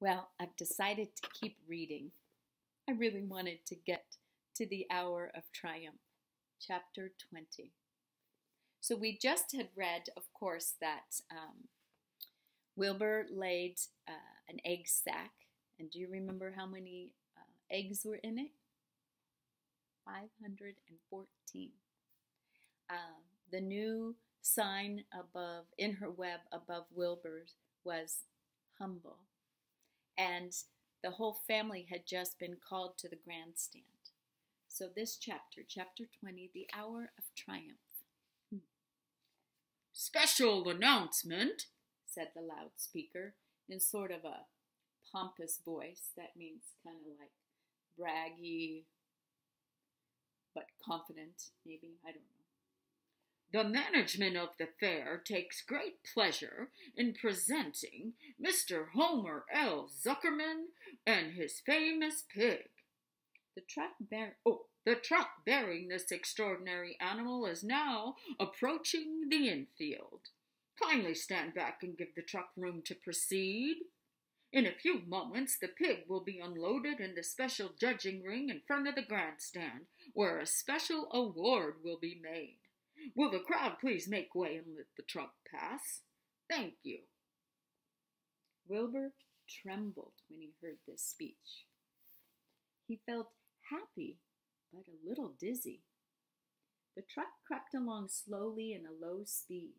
Well, I've decided to keep reading. I really wanted to get to the hour of triumph, chapter 20. So we just had read, of course, that um, Wilbur laid uh, an egg sac. And do you remember how many uh, eggs were in it? 514. Uh, the new sign above, in her web above Wilbur's, was humble and the whole family had just been called to the grandstand. So, this chapter, chapter 20, the hour of triumph. Hmm. Special announcement, said the loudspeaker in sort of a pompous voice. That means kind of like braggy, but confident, maybe. I don't know. The management of the fair takes great pleasure in presenting Mr. Homer L. Zuckerman and his famous pig. The truck bear oh, the truck bearing this extraordinary animal is now approaching the infield. Kindly stand back and give the truck room to proceed. In a few moments, the pig will be unloaded in the special judging ring in front of the grandstand, where a special award will be made. Will the crowd please make way and let the truck pass? Thank you. Wilbur trembled when he heard this speech. He felt happy, but a little dizzy. The truck crept along slowly in a low speed.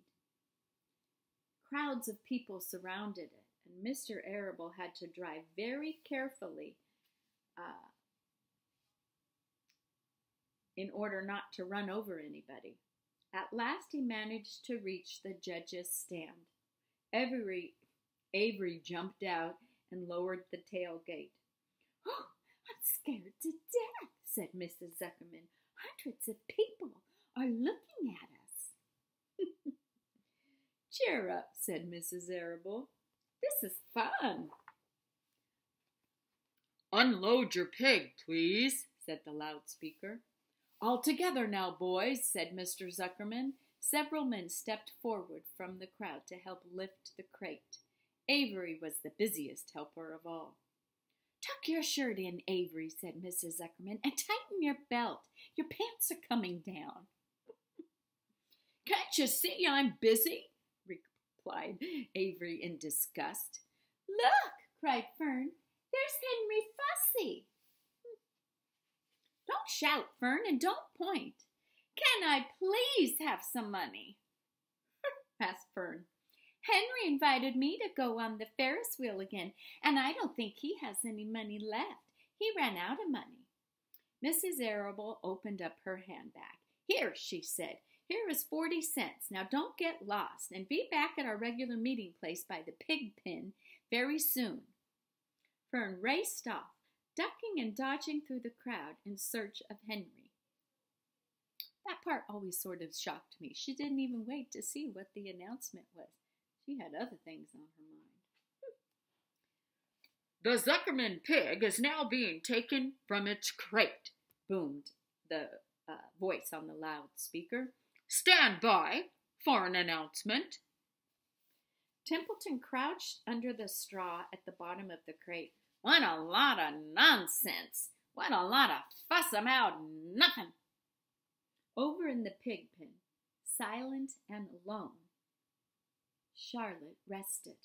Crowds of people surrounded it, and Mr. Arable had to drive very carefully uh, in order not to run over anybody. At last he managed to reach the judge's stand. Avery, Avery jumped out and lowered the tailgate. Oh, I'm scared to death, said Mrs. Zuckerman. Hundreds of people are looking at us. Cheer up, said Mrs. Arable. This is fun. Unload your pig, please, said the loudspeaker. All together now, boys, said Mr. Zuckerman. Several men stepped forward from the crowd to help lift the crate. Avery was the busiest helper of all. Tuck your shirt in, Avery, said Mrs. Zuckerman, and tighten your belt. Your pants are coming down. Can't you see I'm busy? replied Avery in disgust. Look, cried Fern, there's Henry Fussy. Don't shout, Fern, and don't point. Can I please have some money? asked Fern. Henry invited me to go on the Ferris wheel again, and I don't think he has any money left. He ran out of money. Mrs. Arable opened up her handbag. Here, she said, here is forty cents. Now don't get lost, and be back at our regular meeting place by the pig pen very soon. Fern raced off, ducking and dodging through the crowd in search of Henry. That part always sort of shocked me. She didn't even wait to see what the announcement was. She had other things on her mind. The Zuckerman pig is now being taken from its crate, boomed the uh, voice on the loudspeaker. Stand by for an announcement. Templeton crouched under the straw at the bottom of the crate. What a lot of nonsense! What a lot of fuss about nothing! Over in the pig pen, silent and alone, Charlotte rested.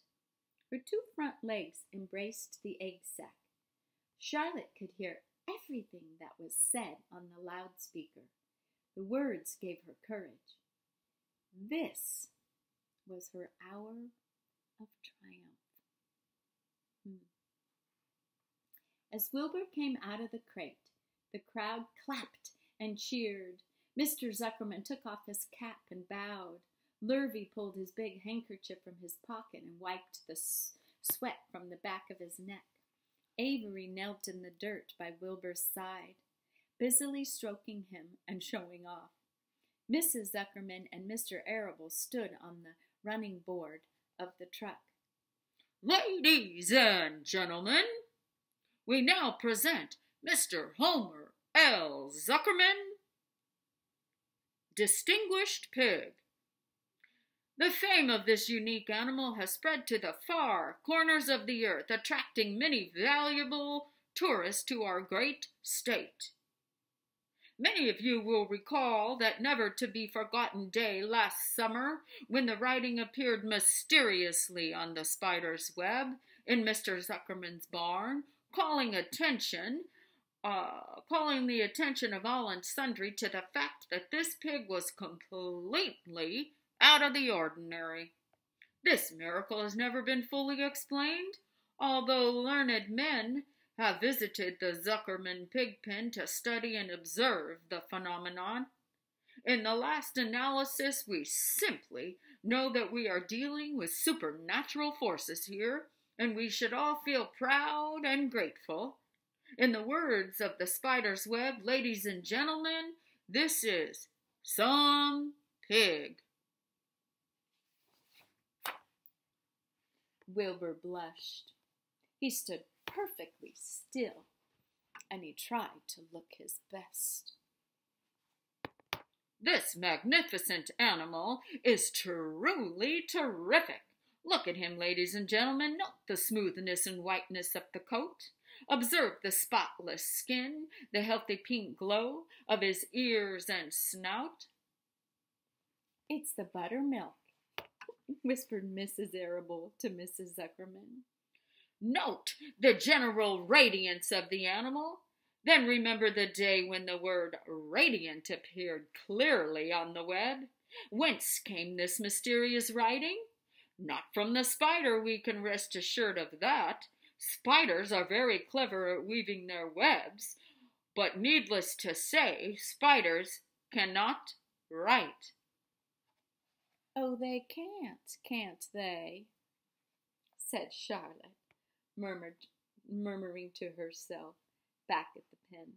Her two front legs embraced the egg sac. Charlotte could hear everything that was said on the loudspeaker. The words gave her courage. This was her hour of triumph. Hmm. As Wilbur came out of the crate, the crowd clapped and cheered. Mr. Zuckerman took off his cap and bowed. Lurvy pulled his big handkerchief from his pocket and wiped the sweat from the back of his neck. Avery knelt in the dirt by Wilbur's side, busily stroking him and showing off. Mrs. Zuckerman and Mr. Arable stood on the running board of the truck. Ladies and gentlemen, we now present Mr. Homer L. Zuckerman, Distinguished Pig. The fame of this unique animal has spread to the far corners of the earth, attracting many valuable tourists to our great state. Many of you will recall that never to be forgotten day last summer when the writing appeared mysteriously on the spider's web in Mr. Zuckerman's barn, calling attention, uh, calling the attention of all and sundry to the fact that this pig was completely out of the ordinary. This miracle has never been fully explained, although learned men have visited the Zuckerman pig pen to study and observe the phenomenon. In the last analysis, we simply know that we are dealing with supernatural forces here, and we should all feel proud and grateful. In the words of the spider's web, ladies and gentlemen, this is some pig. Wilbur blushed. He stood perfectly still, and he tried to look his best. This magnificent animal is truly terrific. Look at him, ladies and gentlemen. Note the smoothness and whiteness of the coat. Observe the spotless skin, the healthy pink glow of his ears and snout. It's the buttermilk, whispered Mrs. Arable to Mrs. Zuckerman. Note the general radiance of the animal. Then remember the day when the word radiant appeared clearly on the web. Whence came this mysterious writing? Not from the spider, we can rest assured of that. Spiders are very clever at weaving their webs, but needless to say, spiders cannot write. Oh, they can't, can't they? said Charlotte, murmured, murmuring to herself back at the pen.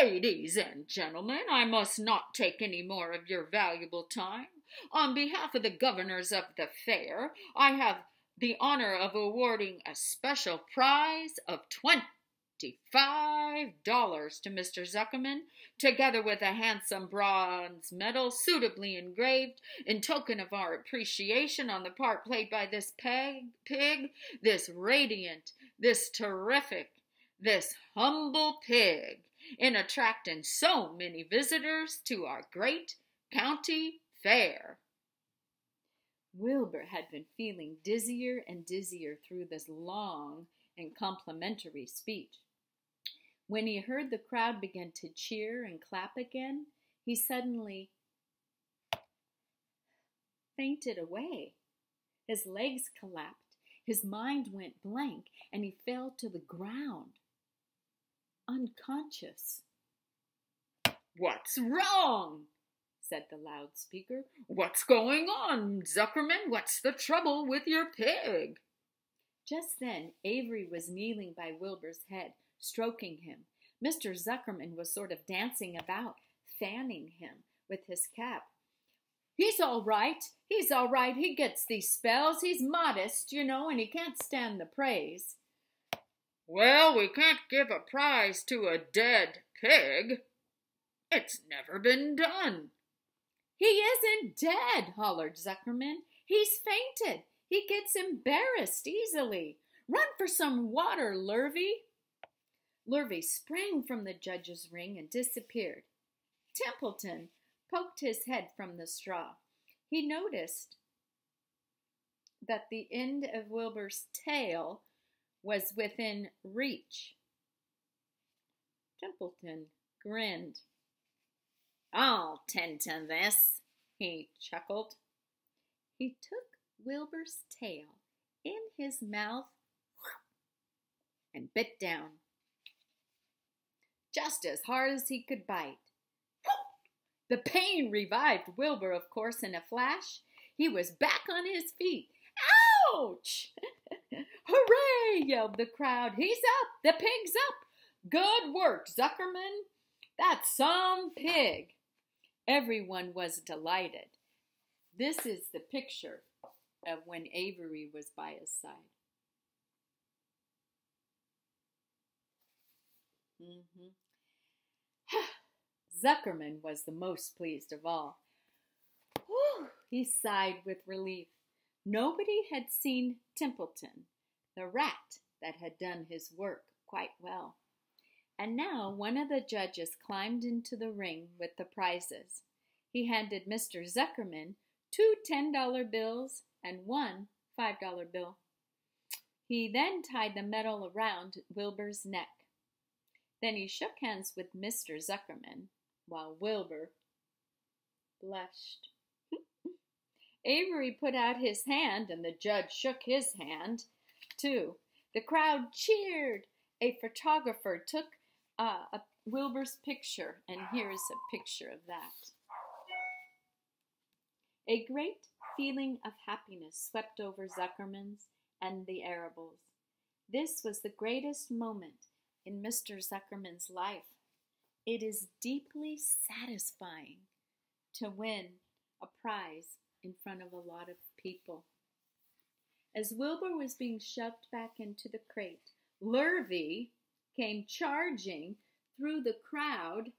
Ladies and gentlemen, I must not take any more of your valuable time. On behalf of the governors of the fair, I have the honor of awarding a special prize of twenty $55 to Mr. Zuckerman, together with a handsome bronze medal suitably engraved in token of our appreciation on the part played by this peg, pig, this radiant, this terrific, this humble pig, in attracting so many visitors to our great county fair. Wilbur had been feeling dizzier and dizzier through this long and complimentary speech. When he heard the crowd begin to cheer and clap again, he suddenly fainted away. His legs collapsed, his mind went blank, and he fell to the ground, unconscious. What's wrong? Said the loudspeaker. What's going on, Zuckerman? What's the trouble with your pig? Just then, Avery was kneeling by Wilbur's head, stroking him. Mr. Zuckerman was sort of dancing about, fanning him with his cap. He's all right. He's all right. He gets these spells. He's modest, you know, and he can't stand the praise. Well, we can't give a prize to a dead pig. It's never been done. He isn't dead, hollered Zuckerman. He's fainted. He gets embarrassed easily. Run for some water, Lurvy. Lurvy sprang from the judge's ring and disappeared. Templeton poked his head from the straw. He noticed that the end of Wilbur's tail was within reach. Templeton grinned. I'll tend to this, he chuckled. He took Wilbur's tail in his mouth and bit down just as hard as he could bite. The pain revived Wilbur, of course, in a flash. He was back on his feet. Ouch! Hooray! yelled the crowd. He's up! The pig's up! Good work, Zuckerman! That's some pig! Everyone was delighted. This is the picture of when Avery was by his side. Mm-hmm. Zuckerman was the most pleased of all. Whew, He sighed with relief. Nobody had seen Templeton, the rat that had done his work quite well. And now one of the judges climbed into the ring with the prizes. He handed Mr. Zuckerman two $10 bills and one $5 bill. He then tied the medal around Wilbur's neck. Then he shook hands with Mr. Zuckerman, while Wilbur blushed. Avery put out his hand, and the judge shook his hand, too. The crowd cheered. A photographer took uh, a Wilbur's picture, and here's a picture of that. A great feeling of happiness swept over Zuckerman's and the Arables. This was the greatest moment in Mr. Zuckerman's life. It is deeply satisfying to win a prize in front of a lot of people. As Wilbur was being shoved back into the crate, Lurvy came charging through the crowd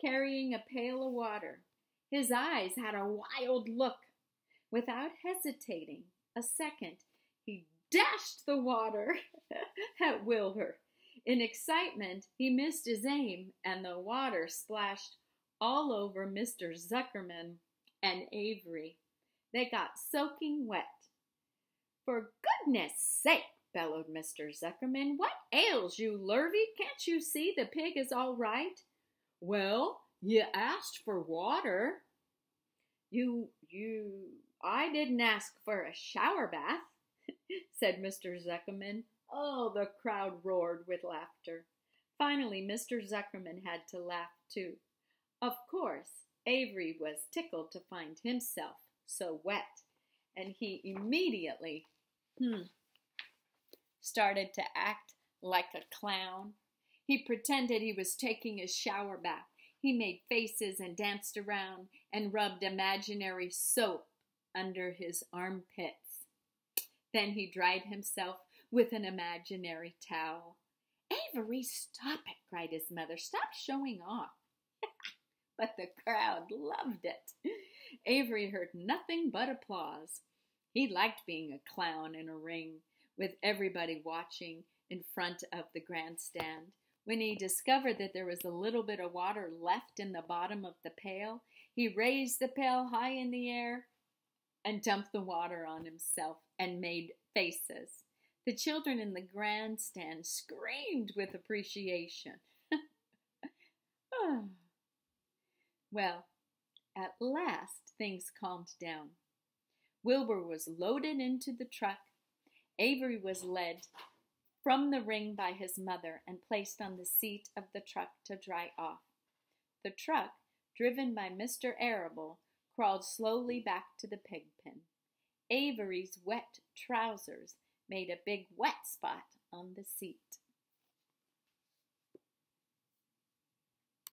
carrying a pail of water. His eyes had a wild look. Without hesitating a second, he dashed the water at Wilbur. In excitement, he missed his aim, and the water splashed all over Mr. Zuckerman and Avery. They got soaking wet. For goodness sake, bellowed Mr. Zuckerman, what ails you, Lurvy? Can't you see the pig is all right? Well, you asked for water. You, you, I didn't ask for a shower bath, said Mr. Zuckerman. Oh, the crowd roared with laughter. Finally, Mr. Zuckerman had to laugh too. Of course, Avery was tickled to find himself so wet, and he immediately hmm, started to act like a clown. He pretended he was taking a shower bath. He made faces and danced around and rubbed imaginary soap under his armpits. Then he dried himself with an imaginary towel. Avery, stop it, cried his mother. Stop showing off. but the crowd loved it. Avery heard nothing but applause. He liked being a clown in a ring, with everybody watching in front of the grandstand. When he discovered that there was a little bit of water left in the bottom of the pail, he raised the pail high in the air and dumped the water on himself and made faces. The children in the grandstand screamed with appreciation. Well, at last things calmed down. Wilbur was loaded into the truck. Avery was led from the ring by his mother and placed on the seat of the truck to dry off. The truck, driven by Mr. Arable, crawled slowly back to the pig pen. Avery's wet trousers made a big wet spot on the seat.